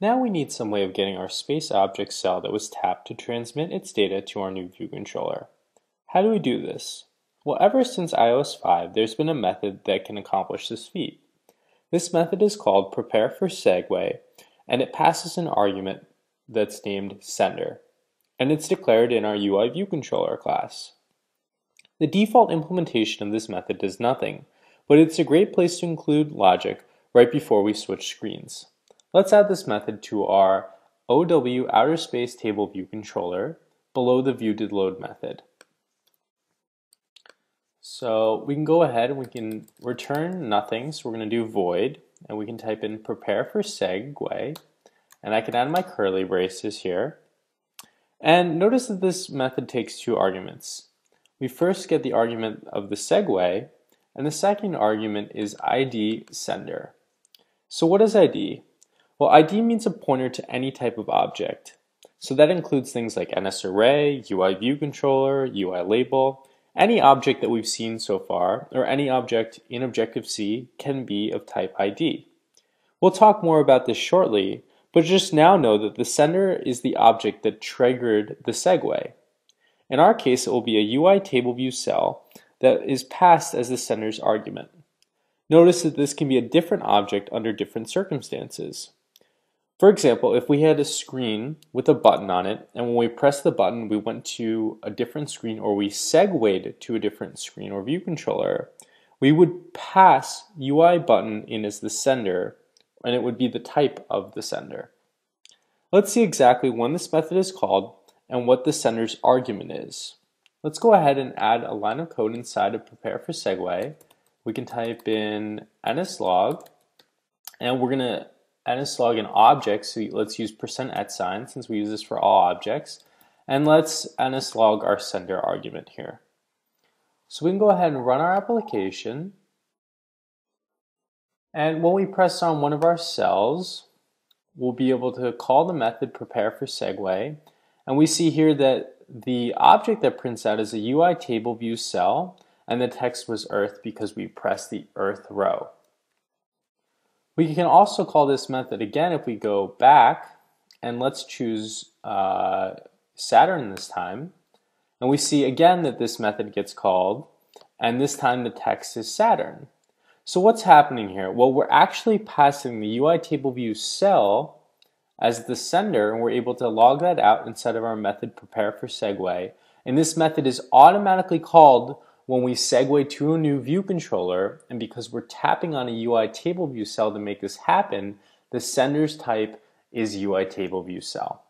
Now we need some way of getting our space object cell that was tapped to transmit its data to our new view controller. How do we do this? Well, ever since iOS 5, there's been a method that can accomplish this feat. This method is called prepare for segue, and it passes an argument that's named sender, and it's declared in our UI view controller class. The default implementation of this method does nothing, but it's a great place to include logic right before we switch screens. Let's add this method to our OW outer space table view controller below the view did load method. So we can go ahead and we can return nothing. So we're going to do void and we can type in prepare for segue and I can add my curly braces here. And notice that this method takes two arguments. We first get the argument of the segue and the second argument is ID sender. So what is ID? Well, ID means a pointer to any type of object. So that includes things like NSArray, UI view controller, UI label. Any object that we've seen so far, or any object in Objective-C, can be of type ID. We'll talk more about this shortly, but just now know that the sender is the object that triggered the segue. In our case, it will be a UI table view cell that is passed as the sender's argument. Notice that this can be a different object under different circumstances. For example, if we had a screen with a button on it, and when we press the button, we went to a different screen or we segued to a different screen or view controller, we would pass UI button in as the sender, and it would be the type of the sender. Let's see exactly when this method is called and what the sender's argument is. Let's go ahead and add a line of code inside of prepare for segue. We can type in nslog, and we're going to nslog an object, so let's use percent %at sign since we use this for all objects. And let's nslog our sender argument here. So we can go ahead and run our application. And when we press on one of our cells, we'll be able to call the method prepare for segue. And we see here that the object that prints out is a UI table view cell, and the text was earth because we pressed the earth row. We can also call this method again if we go back and let's choose uh, Saturn this time. And we see again that this method gets called and this time the text is Saturn. So what's happening here? Well, we're actually passing the UI table view cell as the sender and we're able to log that out inside of our method prepare for segue. And this method is automatically called when we segue to a new view controller, and because we're tapping on a UI table view cell to make this happen, the sender's type is UI table view cell.